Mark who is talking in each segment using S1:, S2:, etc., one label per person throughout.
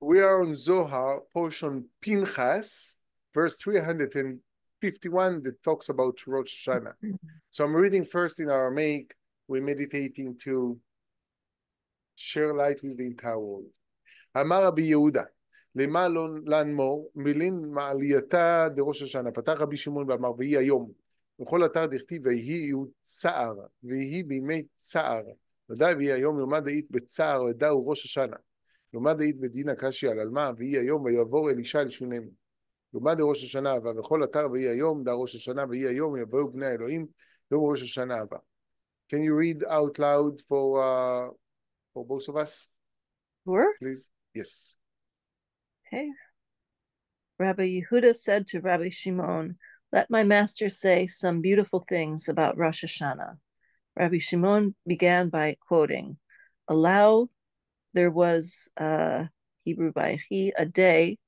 S1: We are on Zohar, portion Pinchas, verse 351, that talks about Rosh Hashanah. So I'm reading first in Aramaic. We're meditating to share light with the entire world. אמר רבי יהודה, למה לא לאמור, מילין מעלייתה דראש השנה. פתח רבי שמעון ואמר, ויהי היום. בכל אתר דכתיב, ויהי צער, ויהי בימי צער. ודאי ויהי היום יומא דאית בצער, ודאו ראש השנה. יומא דאית בדינא קשיא על עלמא, ויהי היום ויעבור אלישע לשונם. יומא דראש השנה הבא, וכל אתר ויהי היום, דא ראש השנה, ויהי היום יבואו בני האלוהים, יום ראש השנה הבא. Can you read out loud for, uh, for both of us?
S2: Sure.
S1: Please. Yes.
S2: Okay. Rabbi Yehuda said to Rabbi Shimon, Let my master say some beautiful things about Rosh Hashanah. Rabbi Shimon began by quoting, Allow there was uh, Hebrew by he a day,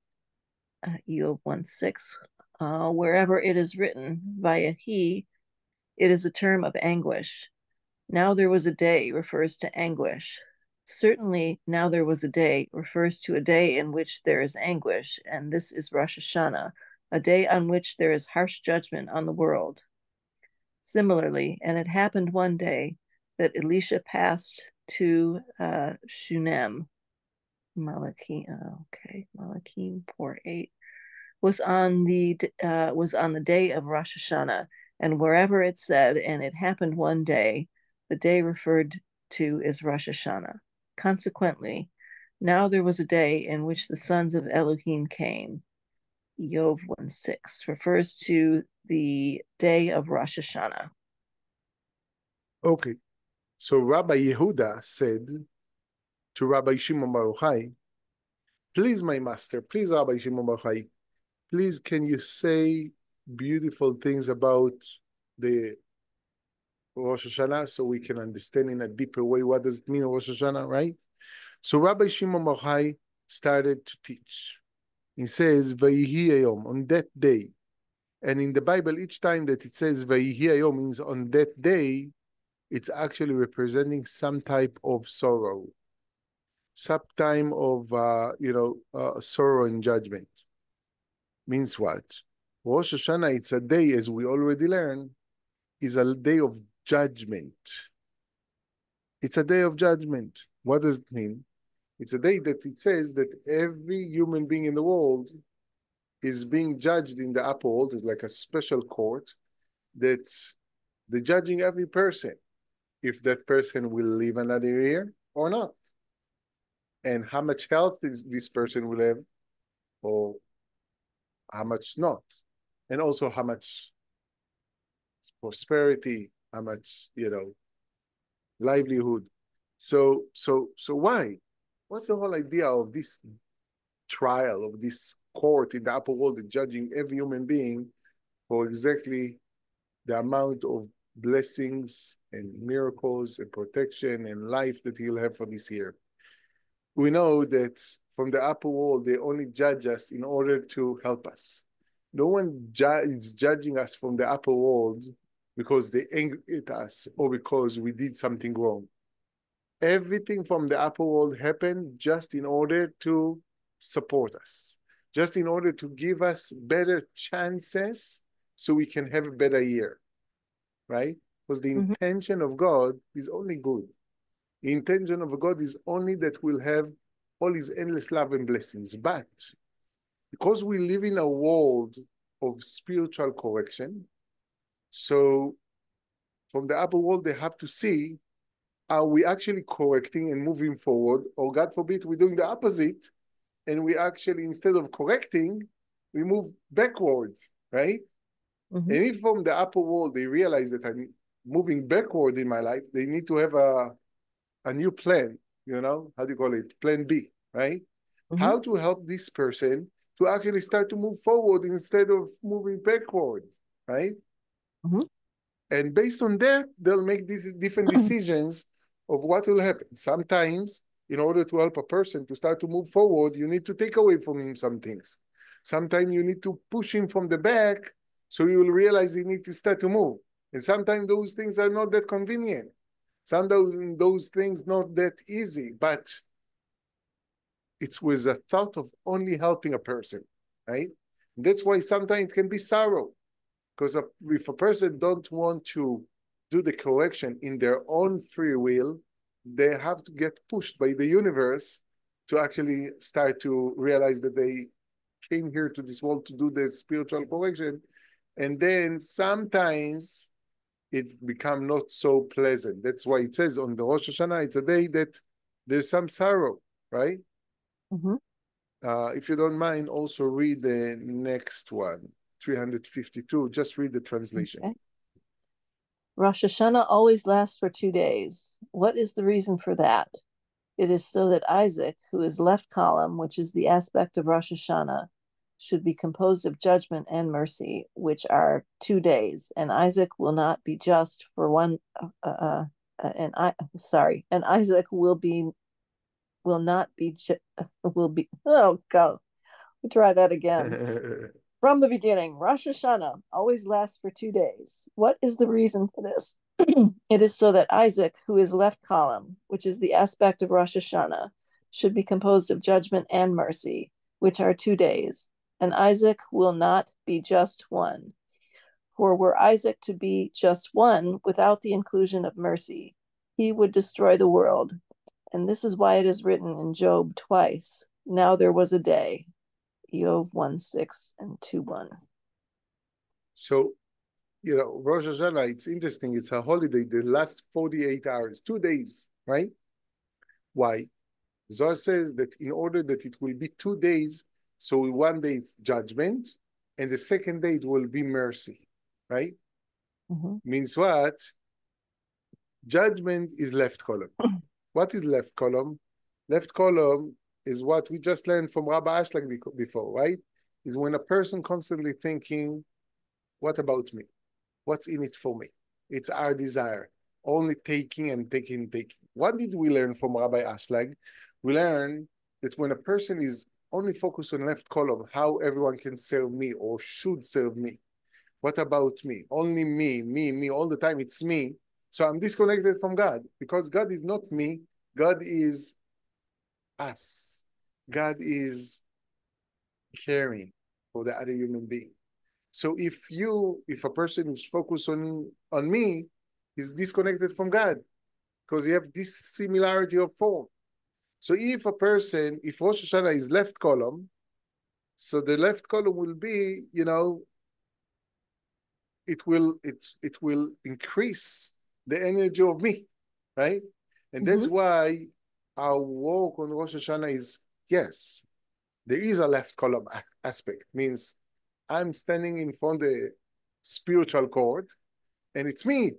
S2: uh, Iyov 1 6, uh, wherever it is written Vayihi, it is a term of anguish. Now there was a day refers to anguish. Certainly, now there was a day refers to a day in which there is anguish, and this is Rosh Hashanah, a day on which there is harsh judgment on the world. Similarly, and it happened one day that Elisha passed to uh, Shunem, Malachi, uh, okay, Malachim 4 8, was on the uh, was on the day of Rosh Hashanah, and wherever it said, and it happened one day, the day referred to is Rosh Hashanah. Consequently, now there was a day in which the sons of Elohim came. Iyov 1 6 refers to the day of Rosh Hashanah.
S1: Okay. So Rabbi Yehuda said to Rabbi Shimon Bar Yochai, Please, my master, please, Rabbi Shimon Bar Yochai, please can you say beautiful things about the Rosh Hashanah so we can understand in a deeper way what does it mean Rosh Hashanah, right? So Rabbi Shimon Bar Yochai started to teach. He says, Vayihi Ayom, on that day. And in the Bible, each time that it says Vayihi Ayom means on that day, it's actually representing some type of sorrow, some time of, uh, you know, uh, sorrow and judgment. Means what? Rosh Hashanah, it's a day, as we already learned, is a day of judgment. It's a day of judgment. What does it mean? It's a day that it says that every human being in the world is being judged in the upper like a special court that they're judging every person if that person will live another year or not. And how much health is this person will have or how much not. And also how much prosperity, how much, you know, livelihood. So so so why? What's the whole idea of this trial, of this court in the upper world judging every human being for exactly the amount of blessings and miracles and protection and life that he'll have for this year. We know that from the upper world, they only judge us in order to help us. No one ju- is judging us from the upper world because they angry at us or because we did something wrong. Everything from the upper world happened just in order to support us, just in order to give us better chances so we can have a better year right? Because the
S2: Mhm.
S1: intention of God is only good. The intention of God is only that we'll have all his endless love and blessings. But because we live in a world of spiritual correction, so from the upper world, they have to see are we actually correcting and moving forward, or God forbid, we're doing the opposite, and we actually, instead of correcting, we move backwards, right?
S2: Mhm.
S1: And if from the upper world they realize that I'm moving backward in my life, they need to have a a new plan, you know, how do you call it? Plan B, right?
S2: Mhm.
S1: How to help this person to actually start to move forward instead of moving backward, right?
S2: Mhm.
S1: And based on that, they'll make these different decisions of what will happen. Sometimes, in order to help a person to start to move forward, you need to take away from him some things. Sometimes you need to push him from the back so you will realize he needs to start to move. And sometimes those things are not that convenient. Some those those things not that easy, but it's with a thought of only helping a person, right? And that's why sometimes it can be sorrow, because if a person don't want to do the correction in their own free will, they have to get pushed by the universe to actually start to realize that they came here to this world to do the spiritual correction. And then sometimes it become not so pleasant. That's why it says on the Rosh Hashanah, it's a day that there's some sorrow, right?
S2: Mm-hmm.
S1: Uh, if you don't mind, also read the next one, 352. Just read the translation.
S2: Okay. Rosh Hashanah always lasts for two days. What is the reason for that? It is so that Isaac, who is left column, which is the aspect of Rosh Hashanah, should be composed of judgment and mercy, which are two days, and Isaac will not be just for one. Uh, uh, uh and I, sorry, and Isaac will be, will not be, ju- will be. Oh go, try that again. From the beginning, Rosh Hashanah always lasts for two days. What is the reason for this? it is so that Isaac, who is left column, which is the aspect of Rosh Hashanah, should be composed of judgment and mercy, which are two days, and Isaac will not be just one. For were Isaac to be just one without the inclusion of mercy, he would destroy the world. And this is why it is written in Job twice Now there was a day, Iyov 1 6 and 2 1.
S1: So, you know, Rosh Hashanah, it's interesting. It's a holiday the last 48 hours, two days, right? Why? Zohar says that in order that it will be two days, so one day it's judgment, and the second day it will be mercy, right?
S2: Mm-hmm.
S1: Means what? Judgment is left column. what is left column? Left column is what we just learned from Rabbi Ashlag before, right? Is when a person constantly thinking, what about me? What's in it for me? It's our desire, only taking and taking and taking. What did we learn from Rabbi Ashlag? We learned that when a person is only focused on left column, how everyone can serve me or should serve me. What about me? Only me, me, me, all the time it's me. So I'm disconnected from God because God is not me. God is us. God is caring for the other human being. So if you, if a person is focused on on me, is disconnected from God because you have this similarity of form. So if a person, if Rosh Hashanah is left column, so the left column will be, you know, it will it it will increase the energy of me, right? And mm-hmm. that's why our walk on Rosh Hashanah is yes, there is a left column aspect. Means I'm standing in front of the spiritual court, and it's me.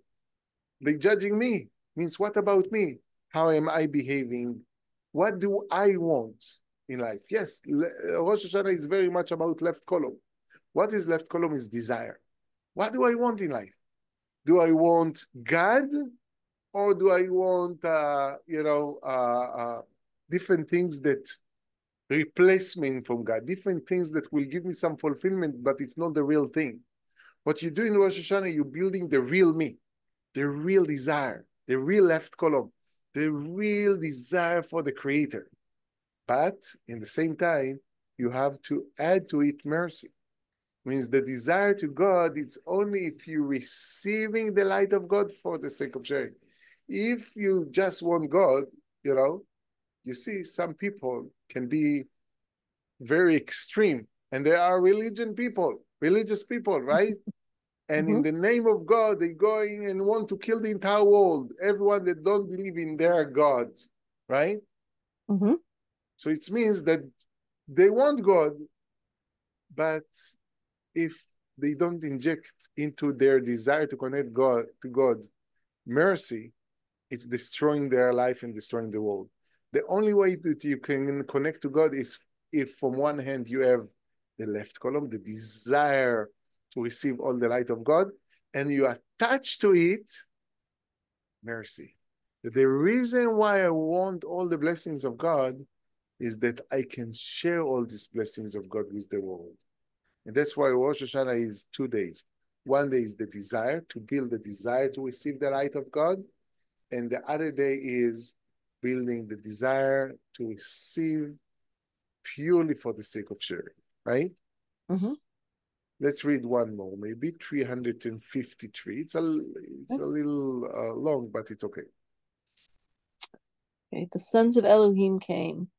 S1: They judging me. Means what about me? How am I behaving? What do I want in life? Yes, Rosh Hashanah is very much about left column. What is left column is desire. What do I want in life? Do I want God or do I want, uh, you know, uh, uh, different things that replacement from God, different things that will give me some fulfillment, but it's not the real thing. What you do in Rosh Hashanah, you're building the real me, the real desire, the real left column, the real desire for the Creator. But in the same time, you have to add to it mercy. Means the desire to God, it's only if you're receiving the light of God for the sake of sharing. If you just want God, you know, you see some people can be very extreme and they are religion people religious people right and mm-hmm. in the name of god they going and want to kill the entire world everyone that don't believe in their god right
S2: mm-hmm.
S1: so it means that they want god but if they don't inject into their desire to connect god to god mercy it's destroying their life and destroying the world the only way that you can connect to God is if from one hand you have the left column, the desire to receive all the light of God, and you attach to it mercy. The reason why I want all the blessings of God is that I can share all these blessings of God with the world. And that's why Rosh Hashanah is two days. One day is the desire to build the desire to receive the light of God, and the other day is building the desire to receive purely for the sake of sharing, right?
S2: Mhm.
S1: Let's read one more, maybe 353. It's a it's a little uh, long, but it's okay.
S2: Okay, the sons of Elohim came.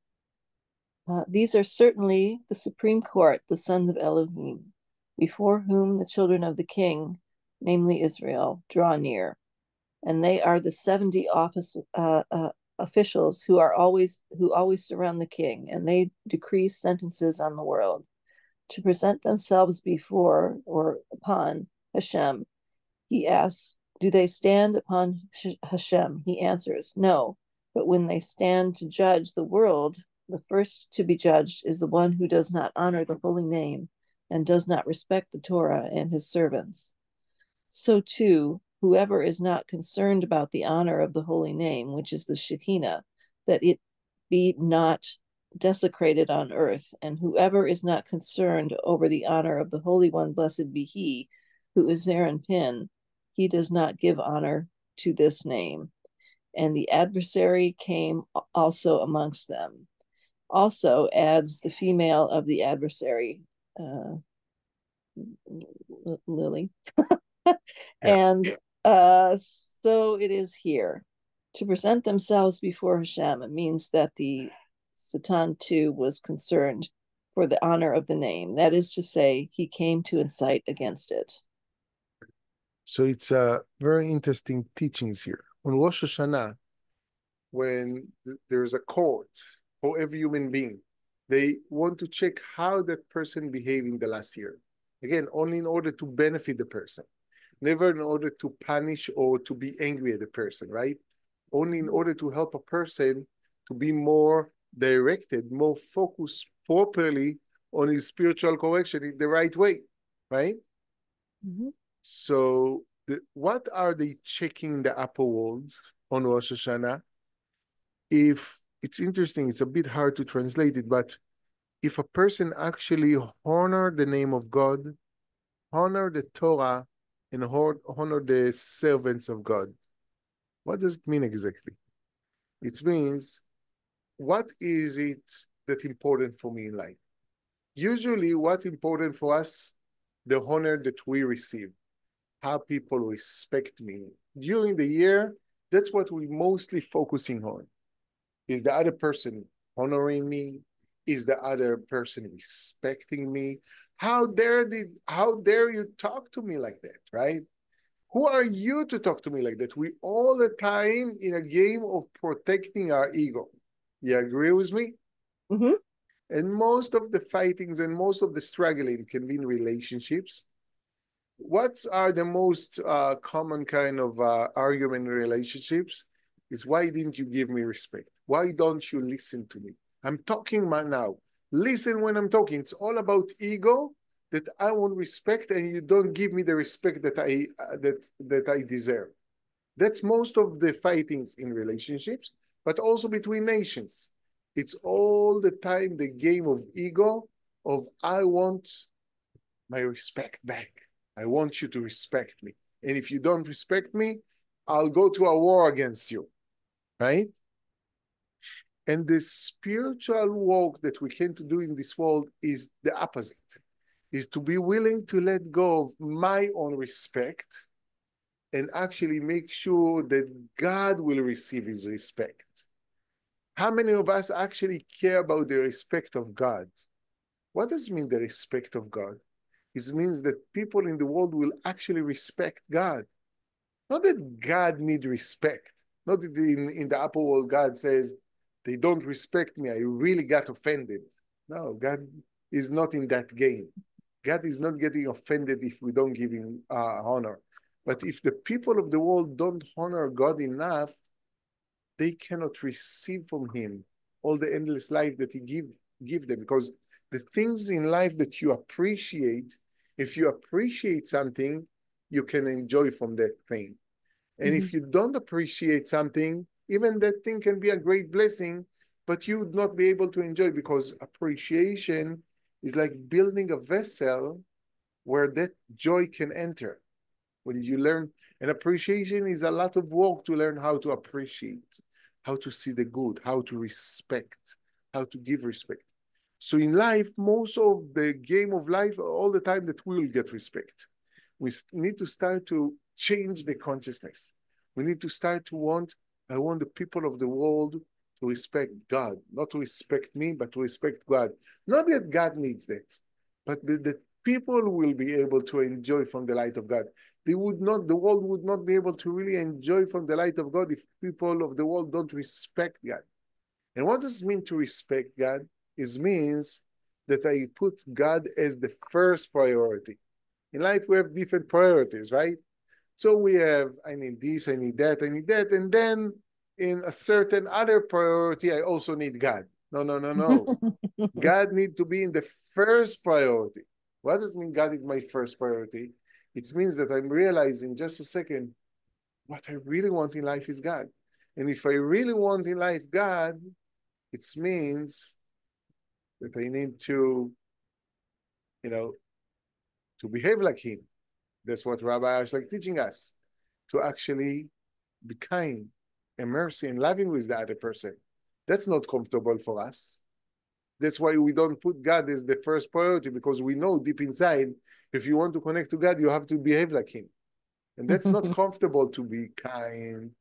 S2: Uh, these are certainly the supreme court, the sons of Elohim, before whom the children of the king, namely Israel, draw near. And they are the 70 office uh, uh, officials who are always who always surround the king, and they decree sentences on the world to present themselves before or upon Hashem. He asks, Do they stand upon Hashem? He answers, No. But when they stand to judge the world, the first to be judged is the one who does not honor the holy name and does not respect the Torah and his servants. So, too, whoever is not concerned about the honor of the holy name, which is the Shekinah, that it be not desecrated on earth, and whoever is not concerned over the honor of the Holy One, blessed be he, who is Zeir Anpin, he does not give honor to this name and the adversary came also amongst them. Also adds the female of the adversary, uh, Lily. and uh, so it is here. To present themselves before Hashem, it means that the Satan too was concerned for the honor of the name. That is to say, he came to incite against it.
S1: So it's uh, very interesting teachings here on Rosh Hashanah, when there's a court for every human being, they want to check how that person behaved in the last year. Again, only in order to benefit the person, never in order to punish or to be angry at a person, right? Only in order to help a person to be more directed, more focused properly on his spiritual correction in the right way, right?
S2: Mm-hmm.
S1: So the, what are they checking the upper world on Rosh Hashanah? If it's interesting, it's a bit hard to translate it, but if a person actually honor the name of God, honor the Torah, and honor the servants of God, what does it mean exactly? It means, what is it that important for me in life? Usually, what important for us, the honor that we receive how people respect me. During the year, that's what we're mostly focusing on. Is the other person honoring me? Is the other person respecting me? How dare did how dare you talk to me like that, right? Who are you to talk to me like that? We all the time in a game of protecting our ego. You agree with me?
S2: Mm-hmm.
S1: And most of the fightings and most of the struggling can be in relationships what are the most uh, common kind of uh, argument in relationships is why didn't you give me respect? Why don't you listen to me? I'm talking now. Listen when I'm talking. It's all about ego that I want respect and you don't give me the respect that I uh, that that I deserve. That's most of the fightings in relationships, but also between nations. It's all the time the game of ego of I want my respect back. I want you to respect me. And if you don't respect me, I'll go to a war against you. Right? And the spiritual work that we came to do in this world is the opposite is to be willing to let go of my own respect and actually make sure that God will receive his respect. How many of us actually care about the respect of God? What does it mean, the respect of God? It means that people in the world will actually respect God. Not that God need respect. Not that in, in the upper world God says, they don't respect me. I really got offended. No, God is not in that game. God is not getting offended if we don't give him uh, honor. But if the people of the world don't honor God enough, they cannot receive from him all the endless life that he give give them because the things in life that you appreciate, if you appreciate something, you can enjoy from that thing. And mm-hmm. if you don't appreciate something, even that thing can be a great blessing, but you would not be able to enjoy because appreciation is like building a vessel where that joy can enter. When you learn, and appreciation is a lot of work to learn how to appreciate, how to see the good, how to respect, how to give respect. So in life, most of the game of life, all the time that we will get respect. We need to start to change the consciousness. We need to start to want, I want the people of the world to respect God, not to respect me, but to respect God. Not that God needs that, but that the people will be able to enjoy from the light of God. They would not, the world would not be able to really enjoy from the light of God if people of the world don't respect God. And what does it mean to respect God? It means that I put God as the first priority. In life, we have different priorities, right? So we have, I need this, I need that, I need that. And then in a certain other priority, I also need God. No, no, no, no. God need to be in the first priority. What does it mean God is my first priority? It means that I'm realizing just a second, what I really want in life is God. And if I really want in life God, it means that I need to, you know, to behave like him. That's what Rabbi Ashlag teaching us, to actually be kind and mercy and loving with the other person. That's not comfortable for us. That's why we don't put God as the first priority because we know deep inside, if you want to connect to God, you have to behave like Him. And that's not comfortable to be kind,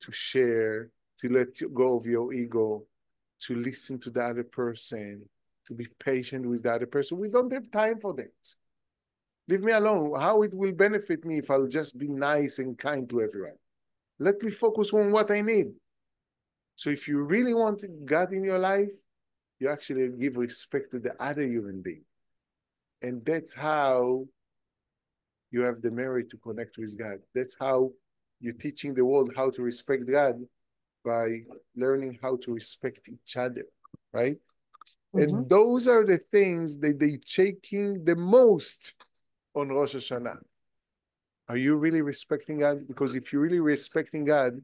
S1: to share, to let go of your ego, to listen to the other person, to be patient with the other person. We don't have time for that. Leave me alone. How it will benefit me if I'll just be nice and kind to everyone. Let me focus on what I need. So if you really want God in your life, you actually give respect to the other human being. And that's how you have the merit to connect with God. That's how you're teaching the world how to respect God by learning how to respect each other, right? Mm-hmm. And those are the things that they checking the most on Rosh Hashanah. Are you really respecting God? Because if you're really respecting God,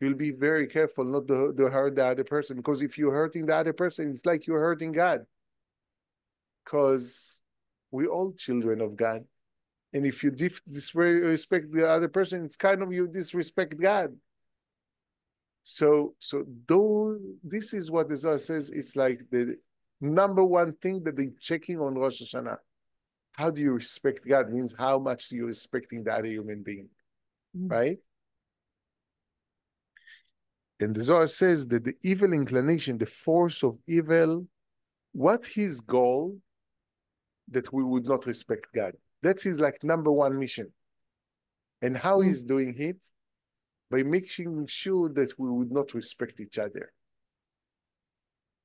S1: you'll be very careful not to, to hurt the other person. Because if you're hurting the other person, it's like you're hurting God. Because we're all children of God. And if you disrespect the other person, it's kind of you disrespect God. So, so though this is what the Zohar says, it's like the number one thing that they're checking on Rosh Hashanah. How do you respect God? Means how much you're respecting the other human being, mm-hmm. right? And the Zohar says that the evil inclination, the force of evil, what his goal? That we would not respect God. That's his like number one mission. And how mm. he's doing it? By making sure that we would not respect each other.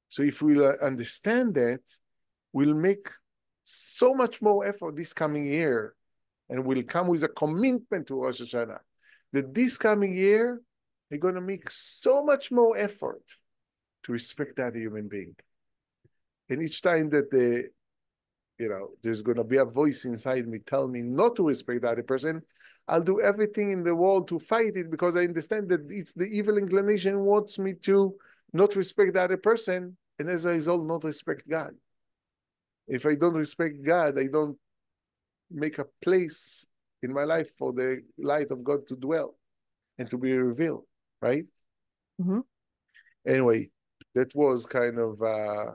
S1: So if we understand that, we'll make so much more effort this coming year and we'll come with a commitment to Rosh Hashanah that this coming year they're going to make so much more effort to respect that human being. And each time that they, you know, there's going to be a voice inside me tell me not to respect that person, I'll do everything in the world to fight it because I understand that it's the evil inclination wants me to not respect the other person, and as a result, not respect God. If I don't respect God, I don't make a place in my life for the light of God to dwell and to be revealed right? Mm-hmm. Anyway, that was kind of uh,